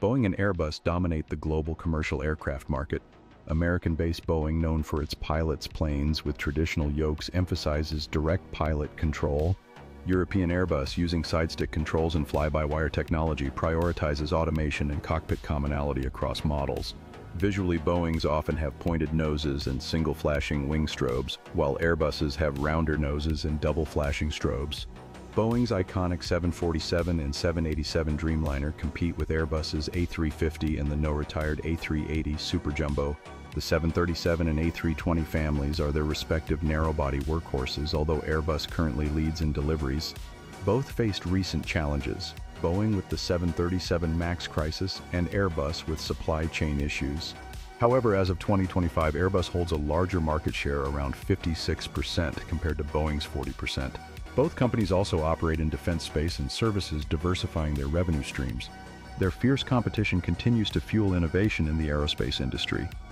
Boeing and Airbus dominate the global commercial aircraft market. American-based Boeing, known for its pilots' planes with traditional yokes, emphasizes direct pilot control. European Airbus, using side-stick controls and fly-by-wire technology, prioritizes automation and cockpit commonality across models. Visually, Boeings often have pointed noses and single flashing wing strobes, while Airbuses have rounder noses and double flashing strobes. Boeing's iconic 747 and 787 Dreamliner compete with Airbus's A350 and the no-retired A380 Super Jumbo. The 737 and A320 families are their respective narrow-body workhorses, although Airbus currently leads in deliveries. Both faced recent challenges, Boeing with the 737 MAX crisis and Airbus with supply chain issues. However, as of 2025, Airbus holds a larger market share around 56% compared to Boeing's 40%. Both companies also operate in defense space and services diversifying their revenue streams. Their fierce competition continues to fuel innovation in the aerospace industry.